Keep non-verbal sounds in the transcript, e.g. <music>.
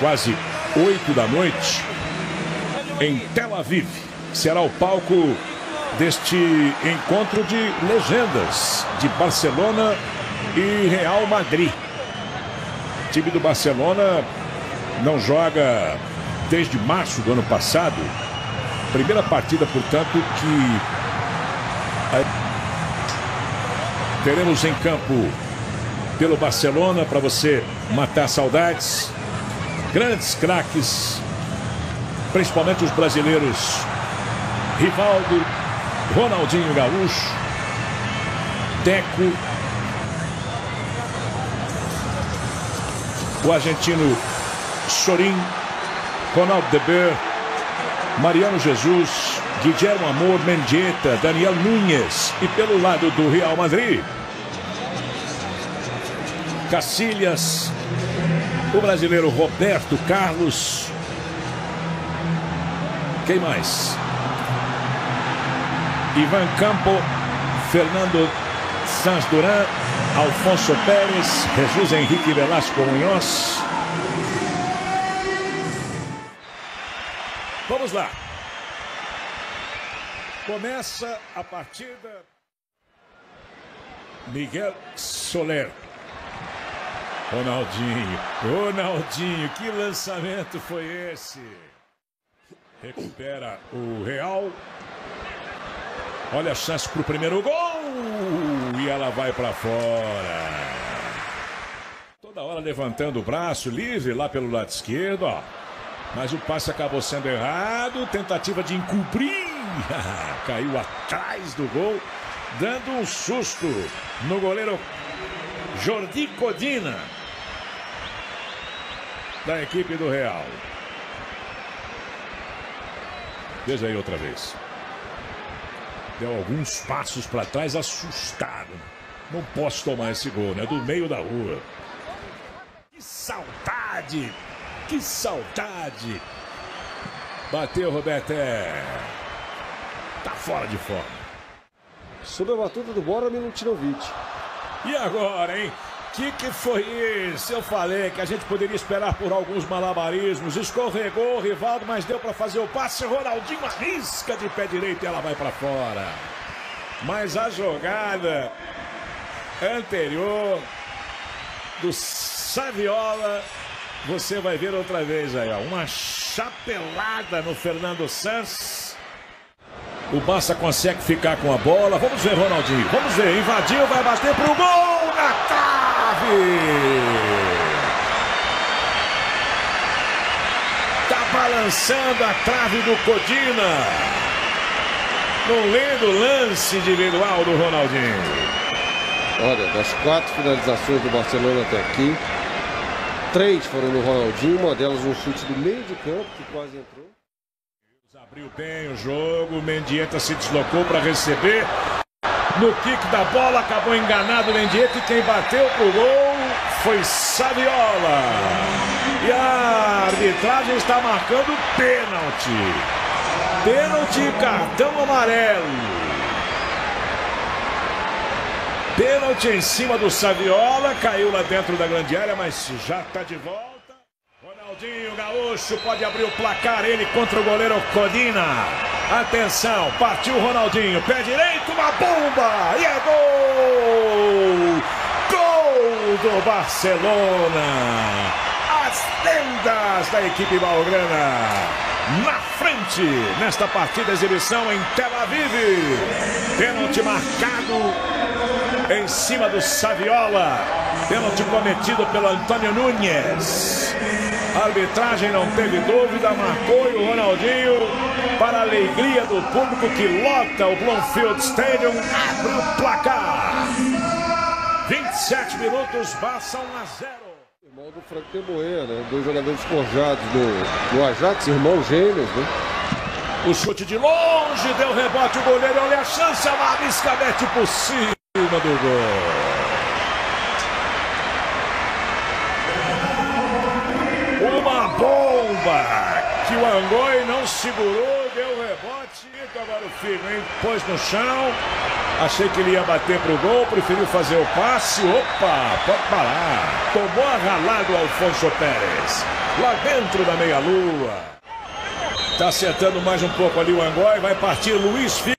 quase 8 da noite, em Tel Aviv. Será o palco deste encontro de legendas de Barcelona e Real Madrid. O time do Barcelona não joga desde março do ano passado. Primeira partida, portanto, que teremos em campo pelo Barcelona para você matar saudades. Grandes craques, principalmente os brasileiros. Rivaldo, Ronaldinho Gaúcho, Deco, o argentino Sorin, Ronaldo Deber, Mariano Jesus, Guilherme Amor, Mendieta, Daniel Núñez e pelo lado do Real Madrid, Cacilhas, o brasileiro Roberto Carlos. Quem mais? Ivan Campo, Fernando Sanz Duran, Alfonso Pérez, Jesus Henrique Velasco Munhoz. Vamos lá. Começa a partida. Miguel Soler. Ronaldinho, Ronaldinho, que lançamento foi esse? Recupera o Real. Olha a chance para o primeiro gol. E ela vai para fora. Toda hora levantando o braço, livre lá pelo lado esquerdo. Ó. Mas o passe acabou sendo errado. Tentativa de encobrir. <laughs> Caiu atrás do gol, dando um susto no goleiro Jordi Codina, da equipe do Real. Veja aí outra vez. Deu alguns passos para trás, assustado. Não posso tomar esse gol, né? Do meio da rua. Que saudade! Que saudade! Bateu, Roberto. É... Tá fora de forma. Sob a batuta do Bora Milutinovic. E agora, hein? Que que foi isso? Eu falei que a gente poderia esperar por alguns malabarismos. Escorregou o Rivaldo, mas deu para fazer o passe. Ronaldinho arrisca de pé direito e ela vai para fora. Mas a jogada anterior do Saviola, você vai ver outra vez aí, ó. Uma chapelada no Fernando Santos. O Barça consegue ficar com a bola. Vamos ver, Ronaldinho. Vamos ver. Invadiu, vai bater pro gol na trave. Tá balançando a trave do Codina. Num lindo lance individual do Ronaldinho. Olha, das quatro finalizações do Barcelona até aqui, três foram no Ronaldinho, uma delas um chute do meio de campo que quase entrou. Abriu bem o jogo, Mendieta se deslocou para receber. No kick da bola, acabou enganado o e quem bateu pro gol foi Saviola. E a arbitragem está marcando pênalti. Pênalti cartão amarelo. Pênalti em cima do Saviola, caiu lá dentro da grande área, mas já está de volta. Ronaldinho Gaúcho pode abrir o placar, ele contra o goleiro Codina. Atenção, partiu Ronaldinho, pé direito, uma bomba e é gol! Gol do Barcelona! As lendas da equipe malgrana na frente nesta partida exibição em Tel Aviv. Pênalti marcado em cima do Saviola. Pênalti cometido pelo Antônio Nunes. A arbitragem não teve dúvida, marcou e o Ronaldinho, para a alegria do público que lota o Bloomfield Stadium, abre o placar. 27 minutos, 1 a 0. Irmão do Franco de Boer, né? Dois jogadores forjados do, do Ajax, irmãos gêmeos, né? O chute de longe, deu rebote, o goleiro, olha a chance, a Marisca mete por cima do gol. Uma bomba que o Angoi não segurou deu rebote. Agora o Figo, hein? Pôs no chão. Achei que ele ia bater pro gol. Preferiu fazer o passe. Opa, pode parar. Tomou a ralada o Alfonso Pérez. Lá dentro da meia-lua. Tá acertando mais um pouco ali o Angói. Vai partir Luiz Figo.